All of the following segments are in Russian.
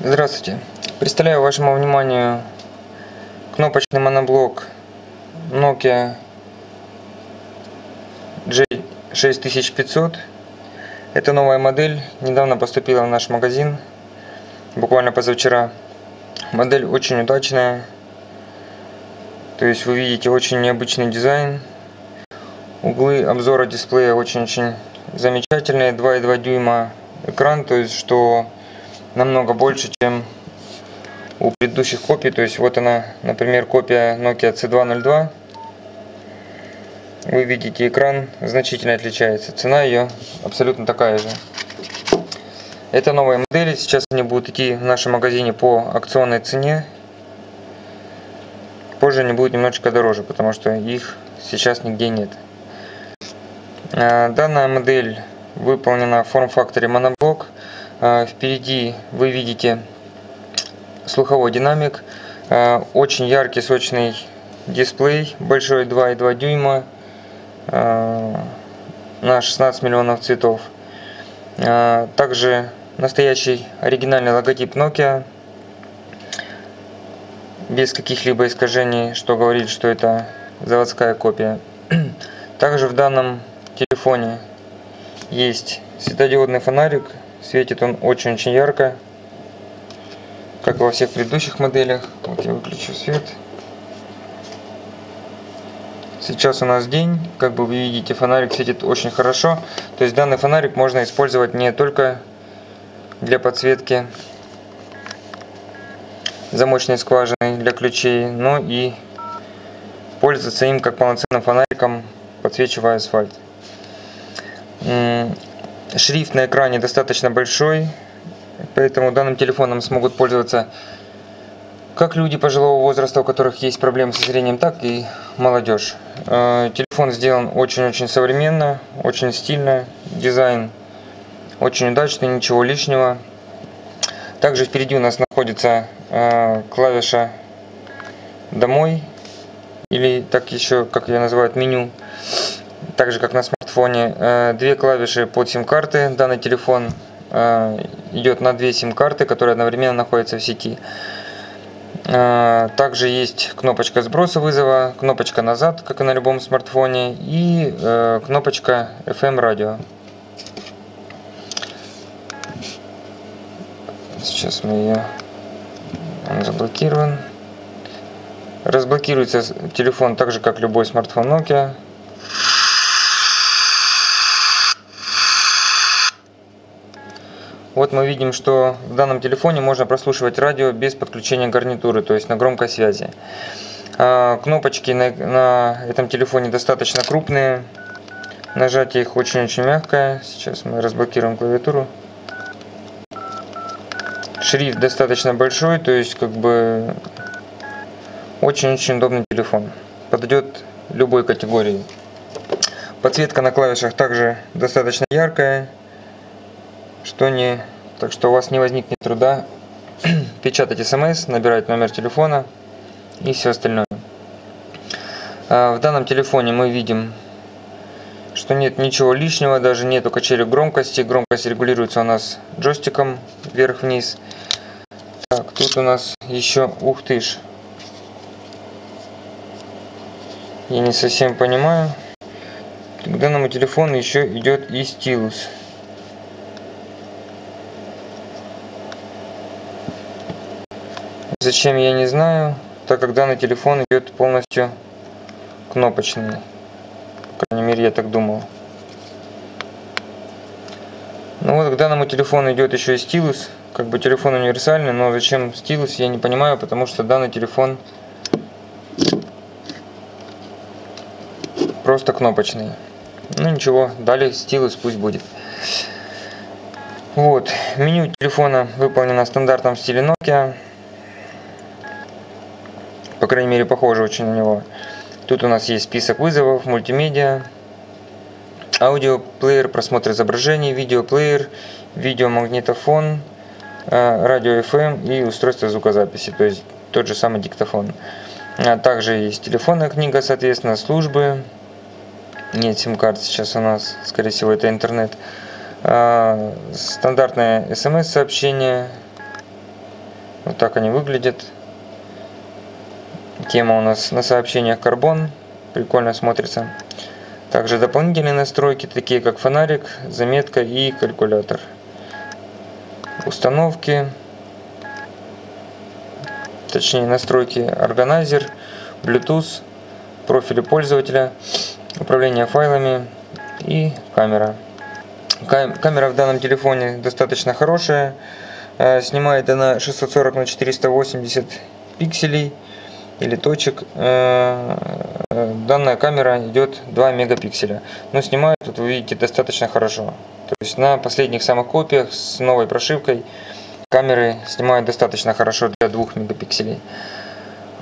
Здравствуйте! Представляю вашему вниманию кнопочный моноблок Nokia J6500. Это новая модель, недавно поступила в наш магазин, буквально позавчера. Модель очень удачная, то есть вы видите очень необычный дизайн. Углы обзора дисплея очень-очень замечательные, 2,2 дюйма экран, то есть что намного больше, чем у предыдущих копий. То есть вот она, например, копия Nokia C202. Вы видите, экран значительно отличается. Цена ее абсолютно такая же. Это новые модели. Сейчас они будут идти в нашем магазине по акционной цене. Позже они будут немножечко дороже, потому что их сейчас нигде нет. А, данная модель выполнена в форм-факторе моноблок. А, впереди вы видите слуховой динамик. А, очень яркий, сочный дисплей, большой 2,2 дюйма а, на 16 миллионов цветов. Также настоящий оригинальный логотип Nokia без каких-либо искажений, что говорит, что это заводская копия. Также в данном телефоне есть светодиодный фонарик Светит он очень-очень ярко, как во всех предыдущих моделях. Вот я выключу свет. Сейчас у нас день, как бы вы видите, фонарик светит очень хорошо. То есть данный фонарик можно использовать не только для подсветки замочной скважины для ключей, но и пользоваться им как полноценным фонариком, подсвечивая асфальт. Шрифт на экране достаточно большой, поэтому данным телефоном смогут пользоваться как люди пожилого возраста, у которых есть проблемы со зрением, так и молодежь. Э, телефон сделан очень-очень современно, очень стильно, дизайн очень удачный, ничего лишнего. Также впереди у нас находится э, клавиша «Домой», или так еще, как ее называют, меню, так же как на смартфоне. Э, две клавиши под сим-карты. Данный телефон э, идет на две сим-карты, которые одновременно находятся в сети. Э, также есть кнопочка сброса вызова, кнопочка назад, как и на любом смартфоне, и кнопочка FM радио. Сейчас мы ее... Он заблокирован. Разблокируется телефон так же, как любой смартфон Nokia. Вот мы видим, что в данном телефоне можно прослушивать радио без подключения гарнитуры, то есть на громкой связи. А, кнопочки на, на этом телефоне достаточно крупные. Нажатие их очень-очень мягкое. Сейчас мы разблокируем клавиатуру. Шрифт достаточно большой, то есть как бы очень-очень удобный телефон. Подойдет любой категории. Подсветка на клавишах также достаточно яркая что не так что у вас не возникнет труда печатать смс набирать номер телефона и все остальное. А, в данном телефоне мы видим что нет ничего лишнего даже нету качели громкости. Громкость регулируется у нас джойстиком вверх-вниз. Так тут у нас еще ух ты ж. Я не совсем понимаю. К данному телефону еще идет и стилус Зачем, я не знаю, так как данный телефон идет полностью кнопочный. По крайней мере, я так думал. Ну вот, к данному телефону идет еще и стилус. Как бы телефон универсальный, но зачем стилус, я не понимаю, потому что данный телефон просто кнопочный. Ну ничего, далее стилус пусть будет. Вот, меню телефона выполнено в стандартном стиле Nokia по крайней мере похоже очень на него. Тут у нас есть список вызовов, мультимедиа, аудиоплеер, просмотр изображений, видеоплеер, видеомагнитофон, э, радио FM и устройство звукозаписи, то есть тот же самый диктофон. А также есть телефонная книга, соответственно, службы. Нет сим-карт сейчас у нас, скорее всего, это интернет. А, стандартное смс-сообщение, Вот так они выглядят. Тема у нас на сообщениях карбон. Прикольно смотрится. Также дополнительные настройки, такие как фонарик, заметка и калькулятор. Установки, точнее настройки органайзер, Bluetooth, профили пользователя, управление файлами и камера. Камера в данном телефоне достаточно хорошая. Э, снимает она 640 на 480 пикселей или точек. Э, данная камера идет 2 мегапикселя. Но снимает, тут вы видите, достаточно хорошо. То есть на последних самых копиях с новой прошивкой камеры снимают достаточно хорошо для 2 мегапикселей.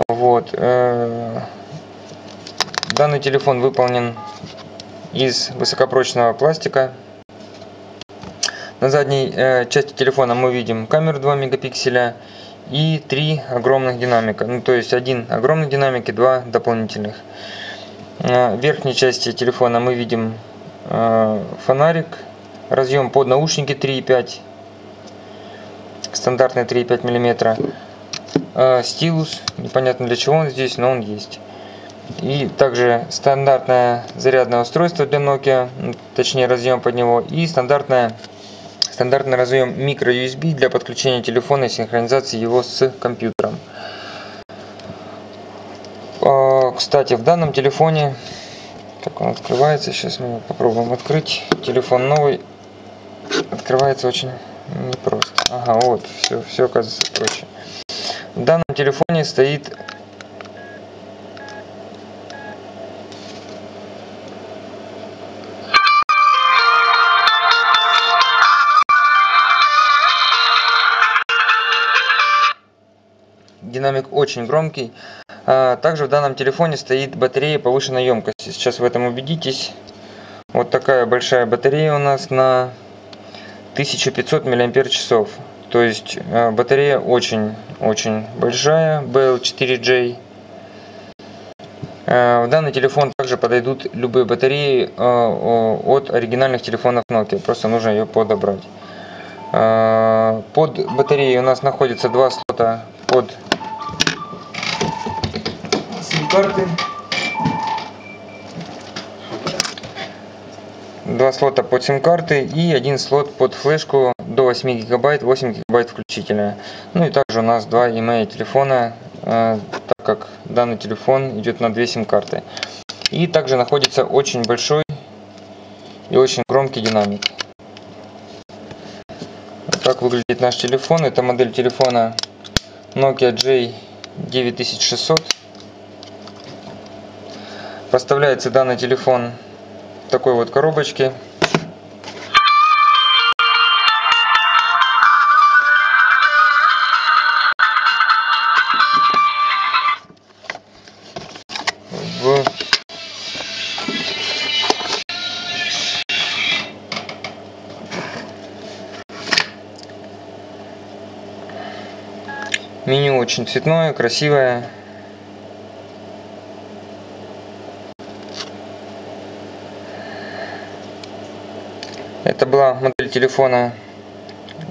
Вот. Э, данный телефон выполнен из высокопрочного пластика. На задней э, части телефона мы видим камеру 2 мегапикселя и три огромных динамика. Ну, то есть один огромный динамик и два дополнительных. В верхней части телефона мы видим э, фонарик, разъем под наушники 3,5, стандартный 3,5 мм. Стилус, непонятно для чего он здесь, но он есть. И также стандартное зарядное устройство для Nokia, точнее разъем под него, и стандартное стандартный разъем microUSB для подключения телефона и синхронизации его с компьютером. А, кстати, в данном телефоне, так он открывается, сейчас мы попробуем открыть. Телефон новый, открывается очень непросто. Ага, вот, все, все оказывается проще. В данном телефоне стоит динамик очень громкий. А, также в данном телефоне стоит батарея повышенной емкости. Сейчас в этом убедитесь. Вот такая большая батарея у нас на 1500 мАч. То есть а, батарея очень-очень большая, BL4J. А, в данный телефон также подойдут любые батареи от оригинальных телефонов Nokia. Просто нужно ее подобрать. Под батареей у нас находится два слота под сим-карты. Два слота под сим-карты и один слот под флешку до 8 гигабайт, 8 гигабайт включительно. Ну и также у нас два email телефона, э, так как данный телефон идет на две сим-карты. И также находится очень большой и очень громкий динамик. Так выглядит наш телефон. Это модель телефона Nokia J9600. Поставляется данный телефон в такой вот коробочке. В меню очень цветное, красивое. Это была модель телефона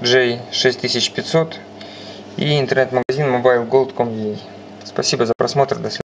J6500 и интернет-магазин mobilegold.com.ua. Спасибо за просмотр, до свидания.